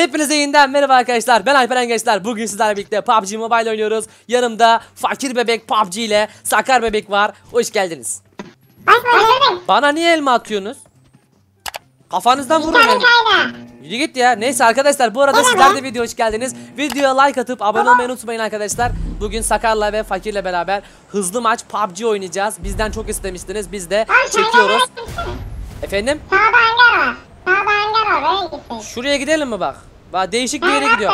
Hepinize yeniden merhaba arkadaşlar. Ben Alperen Gençler. Bugün sizlerle birlikte PUBG Mobile oynuyoruz. Yanımda Fakir Bebek PUBG ile Sakar Bebek var. Hoş geldiniz. Bana niye elma atıyorsunuz? Kafanızdan vurun elma. Yürü git ya. Neyse arkadaşlar bu arada sizler de video hoş geldiniz. Videoya like atıp abone olmayı unutmayın arkadaşlar. Bugün Sakar'la ve Fakir'le beraber hızlı maç PUBG oynayacağız. Bizden çok istemiştiniz. Biz de çekiyoruz. Efendim? Sağda hangar var. Sağda hangar var. Oraya gitsin. Şuraya gidelim mi bak? Bak değişik bir yere gidiyor.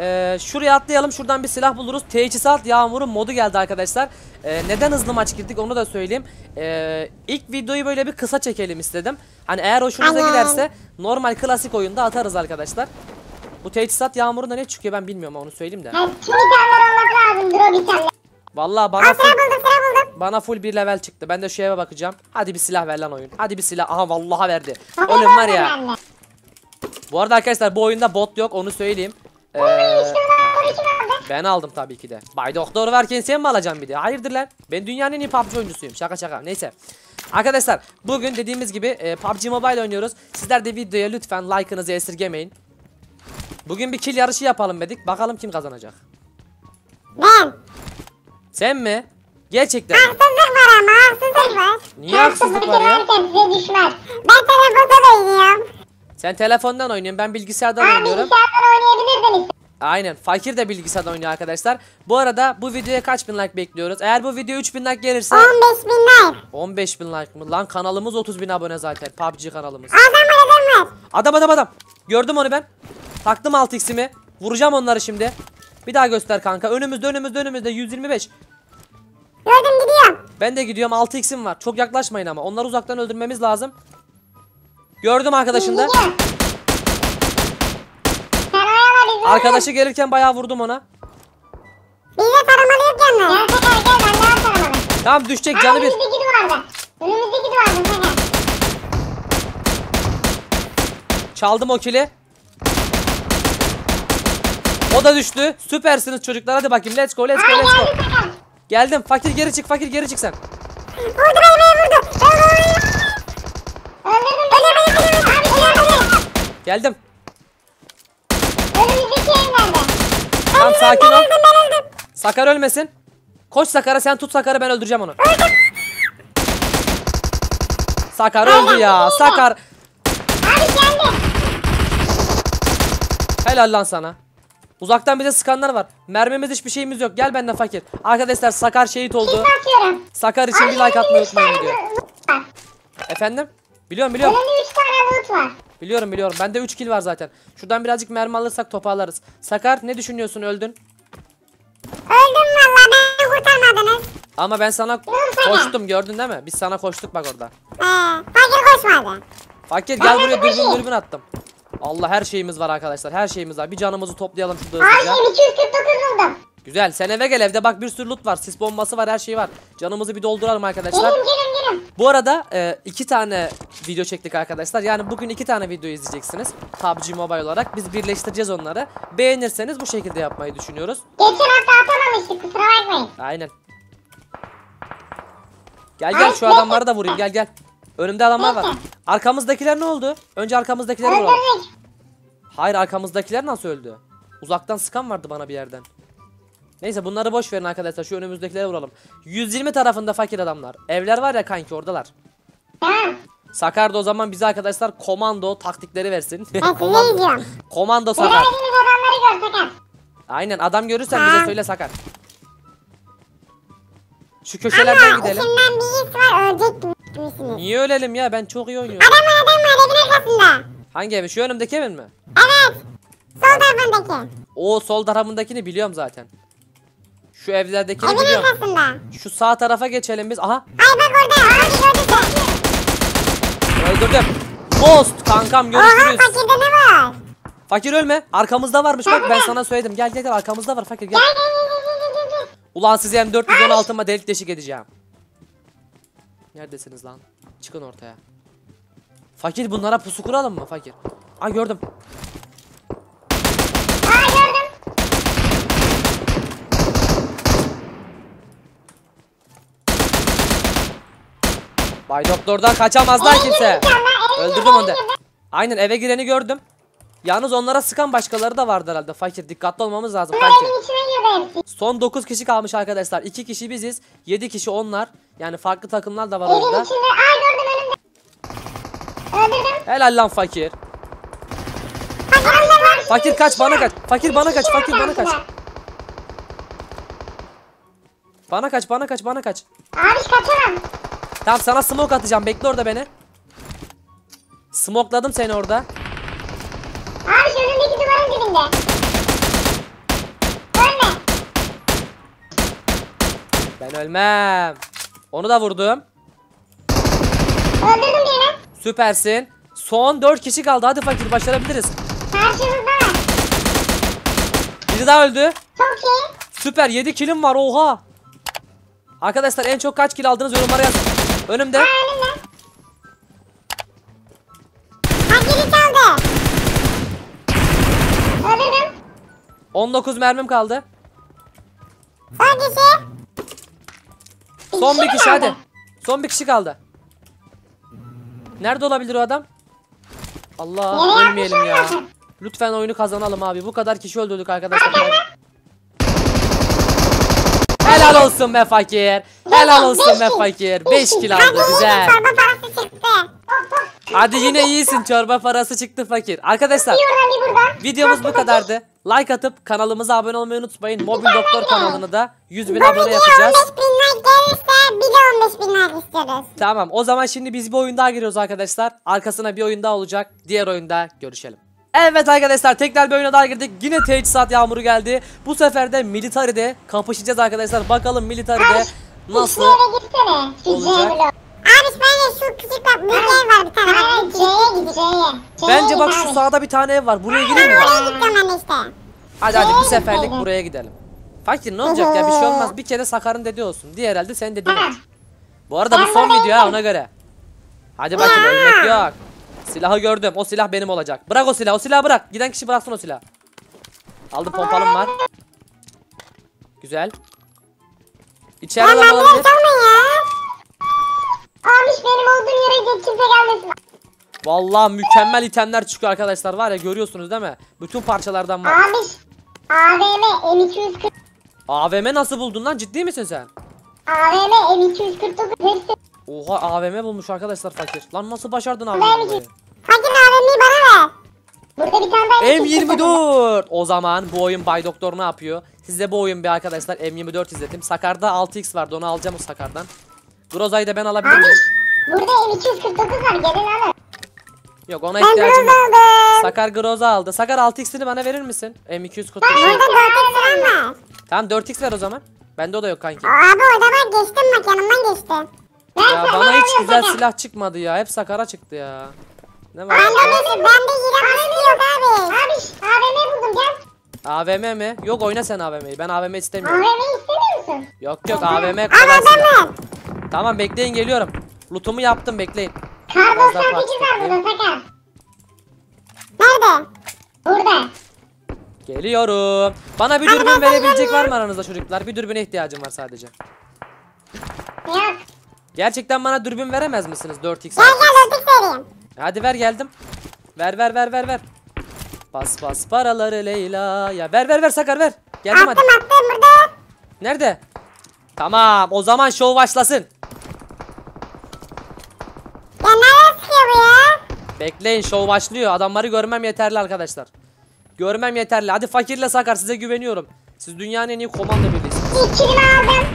Ee, şuraya atlayalım. Şuradan bir silah buluruz. Teçhizat yağmurun modu geldi arkadaşlar. Ee, neden hızlı maç girdik onu da söyleyeyim. Ee, ilk videoyu böyle bir kısa çekelim istedim. Hani eğer hoşunuza Aynen. giderse normal klasik oyunda atarız arkadaşlar. Bu teçhizat yağmurunda ne çıkıyor ben bilmiyorum onu söyleyeyim de. Kim bitenler olması lazım. Drone bitenler. Vallahi bana Aa sıra full, buldum sıra buldum. bana full bir level çıktı. Ben de şu eve bakacağım. Hadi bir silah ver lan oyun. Hadi bir silah. Aha vallahi verdi. Oğlum var ya. de. Bu arada arkadaşlar bu oyunda bot yok onu söyleyeyim. Ee, aldı? Ben aldım tabii ki de. Bay Doktor varken sen mi alacaksın bir de? Hayırdır lan? Ben dünyanın en iyi PUBG oyuncusuyum. Şaka şaka. Neyse. Arkadaşlar bugün dediğimiz gibi e, PUBG Mobile oynuyoruz. Sizler de videoya lütfen like'ınızı esirgemeyin. Bugün bir kill yarışı yapalım dedik. Bakalım kim kazanacak. Ben. Sen mi? Gerçekten. mi? Haksızlık var ama haksızlık var. Niye haksızlık var ya? size düşmez. Ben telefonda da oynuyorum. Sen telefondan oynuyorsun. Ben bilgisayardan Ha oynuyorum. bilgisayardan oynayabilirdiniz. Aynen. Fakir de bilgisayardan oynuyor arkadaşlar. Bu arada bu videoya kaç bin like bekliyoruz? Eğer bu video 3000 like gelirse 15 bin like. 15 bin like mı? Lan kanalımız 30 bin abone zaten. PUBG kanalımız. Adam var adam var. Adam adam adam. Gördüm onu ben. Taktım 6x'imi. Vuracağım onları şimdi. Bir daha göster kanka. Önümüzde önümüzde önümüzde 125. Gördüm gidiyorum. Ben de gidiyorum 6x'im var. Çok yaklaşmayın ama. Onları uzaktan öldürmemiz lazım. Gördüm arkadaşını da. Arkadaşı gelirken bayağı vurdum ona. Bizde taramalı yok yanlar. Gel Sakar gel ben daha taramalı. Tamam düşecek canı bir. Önümüzdeki duvarda. Önümüzdeki duvarda Sakar. Çaldım o kili. O da düştü. Süpersiniz çocuklar. Hadi bakayım. Let's go let's go Ay let's go. Geldim. Fakir geri çık. Fakir geri çık sen. Vurdu beni beni vurdu. Ben onu Öldürdüm beni. Öldürdüm beni. Abi öldürdüm. Geldim. Tamam sakin ol. Sakar ölmesin. Koş Sakar'a sen tut Sakar'ı ben öldüreceğim onu. Sakar öldü ya. Sakar. Helal lan sana. Uzaktan bize sıkanlar var. Mermimiz hiçbir şeyimiz yok. Gel benden fakir. Arkadaşlar Sakar şehit oldu. Sakar için bir like atmayı unutmayın video. Efendim? Biliyorum biliyorum. Önümde 3 tane loot var. Biliyorum biliyorum. Bende 3 kill var zaten. Şuradan birazcık mermi alırsak toparlarız. Sakar ne düşünüyorsun öldün? Öldüm valla beni kurtarmadınız. Ama ben sana koştum gördün değil mi? Biz sana koştuk bak orada. Ee, fakir koşmadı. Fakir gel buraya Anladım, dürbün dürbün attım. Allah her şeyimiz var arkadaşlar. Her şeyimiz var. Bir canımızı toplayalım şurada Abi hızlıca. 249 buldum. Güzel. Sen eve gel. Evde bak bir sürü loot var. Sis bombası var. Her şey var. Canımızı bir dolduralım arkadaşlar. Gelin gelin. Bu arada e, iki tane video çektik arkadaşlar. Yani bugün iki tane video izleyeceksiniz. PUBG Mobile olarak. Biz birleştireceğiz onları. Beğenirseniz bu şekilde yapmayı düşünüyoruz. Geçen hafta atamamıştık kusura bakmayın. Aynen. Gel gel şu adamları da vurayım. Gel gel. Önümde adamlar var. Arkamızdakiler ne oldu? Önce arkamızdakileri vuralım. Hayır arkamızdakiler nasıl öldü? Uzaktan sıkan vardı bana bir yerden. Neyse bunları boş verin arkadaşlar. Şu önümüzdekilere vuralım. 120 tarafında fakir adamlar. Evler var ya kanki oradalar. Sakar da o zaman bize arkadaşlar komando taktikleri versin. Komando, komando Sakar. Aynen adam görürsen bize söyle Sakar. Şu Ama köşelerden gidelim. içimden bir his var ölecek? Niye ölelim ya ben çok iyi oynuyorum. Adam var adam var evin arkasında. Hangi evi? Şu önümdeki evin mi? Evet. Sol tarafındaki. O sol tarafındakini biliyorum zaten. Şu evlerdekini Evin arkasında. Şu sağ tarafa geçelim biz. Aha Ay bak orada. Abi gördün sen. öldürdüm. Ghost kankam Oha görüşürüz. fakirde ne var? Fakir ölme. Arkamızda varmış bak ben sana söyledim. Gel gel gel arkamızda var fakir gel. Gel gel gel gel gel. Ulan sizi M416'ma delik deşik edeceğim. Neredesiniz lan? Çıkın ortaya. Fakir bunlara pusu kuralım mı fakir? Aa gördüm. Aa gördüm. Bay Doktor'dan kaçamaz lan Eve kimse. Öldürdüm onu da. Aynen eve gireni gördüm. Yalnız onlara sıkan başkaları da vardı herhalde. Fakir dikkatli olmamız lazım fakir. Son 9 kişi kalmış arkadaşlar. 2 kişi biziz. 7 kişi onlar. Yani farklı takımlar da var Evin orada. içinde. Aa gördüm önümde. Öldürdüm. Helal lan fakir. Fakir. Fakir kaç bana kaç. Fakir bana kaç. Fakir bana kaç. Bana kaç bana kaç bana kaç. Abi kaçamam. Tamam sana smoke atacağım. Bekle orada beni. Smokeladım seni orada. Abi şu önündeki duvarın dibinde. Ölme. Ben ölmem. Onu da vurdum. Öldürdüm birini. Süpersin. Son 4 kişi kaldı. Hadi fakir başarabiliriz. Karşımızda. Biri daha öldü. Çok iyi. Süper 7 kilim var oha. Arkadaşlar en çok kaç kill aldınız yorumlara yazın. Önümde. Aa önümde. Fakiri çaldı. Öldürdüm. 19 mermim kaldı. Son kişi. Son bir kişi kaldı? hadi. Son bir kişi kaldı. Nerede olabilir o adam? Allah Nereye ölmeyelim ya. atmışlar? Lütfen oyunu kazanalım abi. Bu kadar kişi öldürdük arkadaşlar. Helal olsun be fakir. Helal olsun be fakir. 5 kill aldı güzel. Çorba parası çıktı. Hadi yine iyisin çorba parası çıktı fakir. Arkadaşlar videomuz bu kadardı. Like atıp kanalımıza abone olmayı unutmayın. Mobil Doktor kanalını da 100 bin abone yapacağız. 15 bin like gelirse bir de 15 bin like istiyoruz. Tamam o zaman şimdi biz bir oyun daha giriyoruz arkadaşlar. Arkasına bir oyun daha olacak. Diğer oyunda görüşelim. Evet arkadaşlar tekrar bir oyuna daha girdik. Yine teçhizat yağmuru geldi. Bu sefer de military'de kapışacağız arkadaşlar. Bakalım military'de nasıl Şu eve gitsene. Şu olacak? Abi bence şu küçük bak büyük ev var bir tane. Hayır C'ye git C'ye. Bence bak şu sağda bir tane ev var. Buraya gireyim mi? Oraya gideceğim ben işte. Hadi hadi bir C'ye seferlik buraya gidelim. Fakir ne olacak ya bir şey olmaz. Bir kere Sakar'ın dediği olsun. Diğer elde senin dediğin Tamam. olsun. Bu arada bu Ben son buradayım. video ha ona göre. Hadi bakayım ölmek yok. Silahı gördüm. O silah benim olacak. Bırak o silahı. O silahı bırak. Giden kişi bıraksın o silahı. Aldım pompalım var. Güzel. İçeride Ben adam ben olabilir. direkt çalma ya. Abi benim olduğum yere geç kimse gelmesin. Vallahi mükemmel itemler çıkıyor arkadaşlar. Var ya görüyorsunuz değil mi? Bütün parçalardan var. Abi AVM M240 AVM nasıl buldun lan? Ciddi misin sen? AVM M249 hepsi. Oha AVM bulmuş arkadaşlar fakir. Lan nasıl başardın mi- Fakir AVM'yi bana. Burada bir tane daha M24. O zaman bu oyun Bay Doktor ne yapıyor? Size bu oyun bir arkadaşlar M24 izledim. Sakar'da 6x vardı onu alacağım o Sakar'dan. Groza'yı da ben alabilir Abi miyim? burada M249 var gelin alın. Yok ona Ben ihtiyacım yok. Sakar Groza aldı. Sakar 6x'ini bana verir misin? M249. Burada 4 sıram var. Tamam 4x ver o zaman. Bende o da yok kanki. Abi orada bak geçtim bak yanımdan geçti. Ben Ya bana hiç güzel silah çıkmadı ya. Hep Sakar'a çıktı ya. Ne var? Bende de bende yine yok abi. Abi AVM buldum gel. AVM mi? Yok oyna sen AVM'yi. Ben AVM istemiyorum. AVM istemiyor musun? Yok yok AVM kolay silah. Tamam bekleyin geliyorum. Lootumu yaptım bekleyin. Kar Biraz daha 98 var burada sakar. Nerede? Burada. Geliyorum. Bana bir dürbün ben verebilecek var mı aranızda çocuklar? Bir dürbüne ihtiyacım var sadece. Yok. Gerçekten bana dürbün veremez misiniz 4x? Gel gel ötük vereyim. Hadi ver geldim. Ver ver ver ver ver. Bas bas paraları Leyla. Ya ver ver ver Sakar ver. Geldim hadi. Attım attım burada. Nerede? Tamam o zaman şov başlasın. Ya nereye sıkıyor bu ya? Bekleyin şov başlıyor. Adamları görmem yeterli arkadaşlar. Görmem yeterli. Hadi fakirle Sakar size güveniyorum. Siz dünyanın en iyi komando birliğisiniz. İlk kilimi aldım.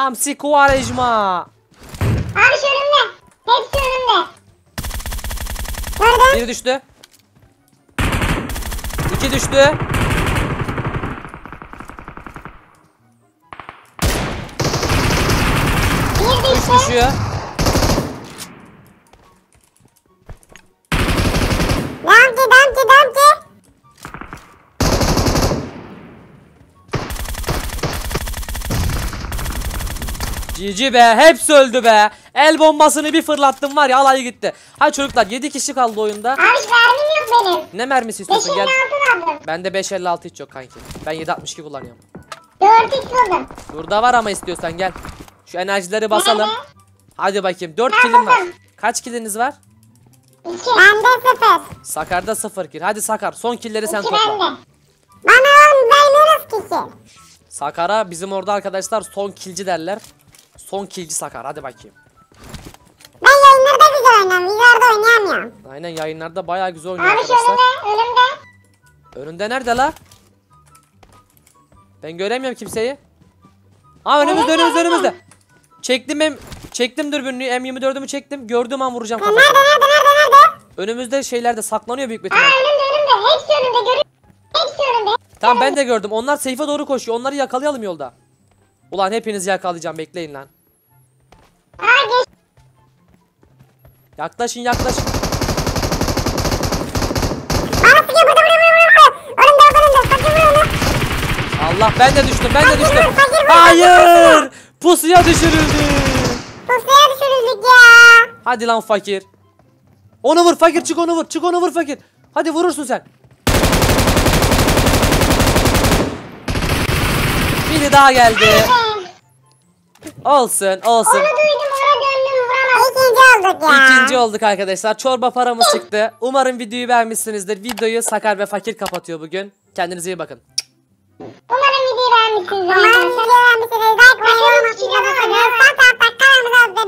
Hamsi Kuvarejma. Abi şu önümde. Hepsi önümde. Gördün? Bir düştü. İki düştü. Bir Üç düştü. düşüyor. GG be. Hepsi öldü be. El bombasını bir fırlattım var ya alay gitti. Hadi çocuklar 7 kişi kaldı oyunda. Abi mermim yok benim. Ne mermisi istiyorsun gel. 556 aldım. Bende 556 hiç yok kanki. Ben 762 kullanıyorum. 4 x buldum. Burada var ama istiyorsan gel. Şu enerjileri basalım. Nerede? Hadi bakayım. 4 Ben kilim var. Kaç killiniz var? İki. Bende sıfır. Sakar'da 0 kill. Hadi Sakar son killleri sen İki topla. bende. Bana on vermiyoruz ki ki. Sakar'a bizim orada arkadaşlar son killci derler. Son killci Sakar. Hadi bakayım. Ben yayınlarda güzel oynuyorum. Videolarda oynayamıyorum. Aynen yayınlarda bayağı güzel oynuyor Abi şu arkadaşlar. önümde. Önümde. Önünde nerede la? Ben göremiyorum kimseyi. Aa önümüzde önümüzde önümüzde. Çektim em çektim dürbünlüğü M24'ümü çektim. Gördüğüm an vuracağım Nerede kafasına. nerede nerede nerede? Önümüzde şeylerde saklanıyor büyük bir Aa ihtimal. önümde önümde. Hepsi önümde. Görüyorum. Hepsi önümde. Tamam ben de gördüm. Onlar seyfe doğru koşuyor. Onları yakalayalım yolda. Ulan hepinizi yakalayacağım. Bekleyin lan. Yaklaşın yaklaşın. Allah ben de düştüm. Ben de düştüm. Hayır! Pusuya düşürüldü. Pusuya düşürüldük ya. Hadi lan fakir. Onu vur fakir çık onu vur. Çık onu vur fakir. Hadi vurursun sen. daha geldi. Olsun olsun. Onu olduk ya. İkinci olduk arkadaşlar. Çorba paramız çıktı. Umarım videoyu beğenmişsinizdir. Videoyu Sakar ve Fakir kapatıyor bugün. Kendinize iyi bakın. Umarım videoyu beğenmişsinizdir. Umarım videoyu beğenmişsinizdir. Like ve yorum ve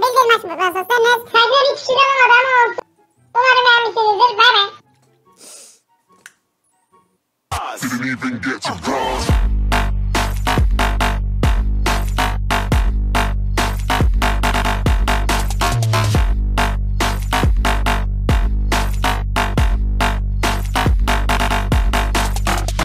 bildirim açmayı unutmayın. Sadece bir kişi de olsun. Umarım beğenmişsinizdir. Bay bay.